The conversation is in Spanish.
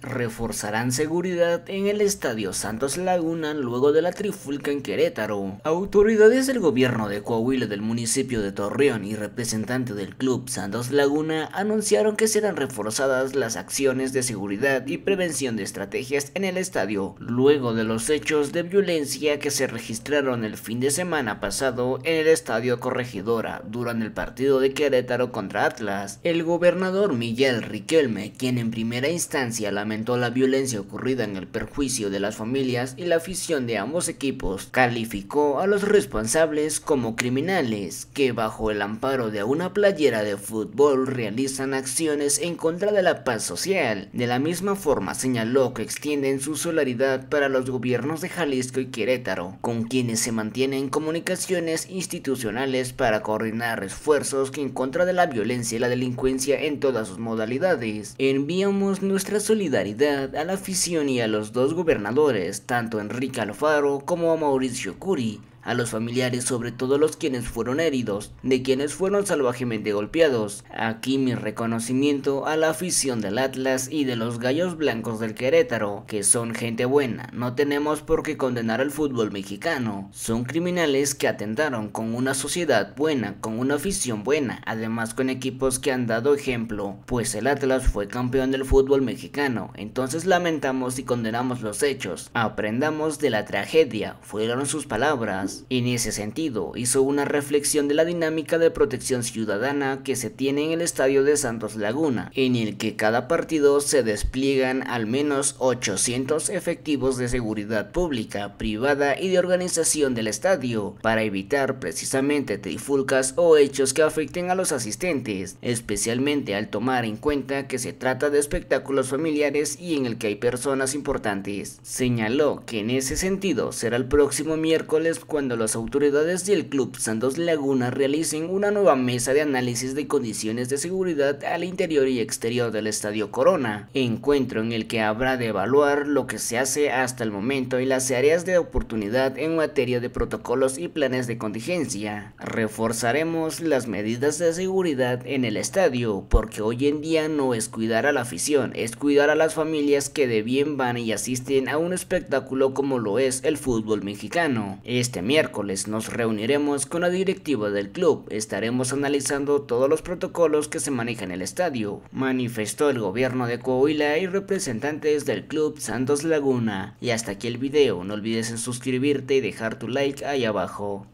reforzarán seguridad en el Estadio Santos Laguna luego de la trifulca en Querétaro. Autoridades del gobierno de Coahuila del municipio de Torreón y representantes del club Santos Laguna anunciaron que serán reforzadas las acciones de seguridad y prevención de estrategias en el estadio luego de los hechos de violencia que se registraron el fin de semana pasado en el Estadio Corregidora durante el partido de Querétaro contra Atlas. El gobernador Miguel Riquelme, quien en primera instancia la lamentó la violencia ocurrida en el perjuicio de las familias y la afición de ambos equipos, calificó a los responsables como criminales que bajo el amparo de una playera de fútbol realizan acciones en contra de la paz social. De la misma forma señaló que extienden su solidaridad para los gobiernos de Jalisco y Querétaro, con quienes se mantienen comunicaciones institucionales para coordinar esfuerzos en contra de la violencia y la delincuencia en todas sus modalidades. Enviamos nuestra solidaridad a la afición y a los dos gobernadores, tanto Enrique Alfaro como a Mauricio Curi, a los familiares, sobre todo los quienes fueron heridos, de quienes fueron salvajemente golpeados. Aquí mi reconocimiento a la afición del Atlas y de los Gallos Blancos del Querétaro, que son gente buena, no tenemos por qué condenar al fútbol mexicano. Son criminales que atentaron con una sociedad buena, con una afición buena, además con equipos que han dado ejemplo, pues el Atlas fue campeón del fútbol mexicano, entonces lamentamos y condenamos los hechos. Aprendamos de la tragedia, fueron sus palabras. En ese sentido, hizo una reflexión de la dinámica de protección ciudadana que se tiene en el estadio de Santos Laguna, en el que cada partido se despliegan al menos 800 efectivos de seguridad pública, privada y de organización del estadio, para evitar precisamente trifulcas o hechos que afecten a los asistentes, especialmente al tomar en cuenta que se trata de espectáculos familiares y en el que hay personas importantes. Señaló que en ese sentido será el próximo miércoles cuando las autoridades del Club Santos Laguna realicen una nueva mesa de análisis de condiciones de seguridad al interior y exterior del Estadio Corona, encuentro en el que habrá de evaluar lo que se hace hasta el momento y las áreas de oportunidad en materia de protocolos y planes de contingencia. Reforzaremos las medidas de seguridad en el estadio, porque hoy en día no es cuidar a la afición, es cuidar a las familias que de bien van y asisten a un espectáculo como lo es el fútbol mexicano. Este miércoles nos reuniremos con la directiva del club, estaremos analizando todos los protocolos que se manejan en el estadio, manifestó el gobierno de Coahuila y representantes del club Santos Laguna. Y hasta aquí el video, no olvides en suscribirte y dejar tu like ahí abajo.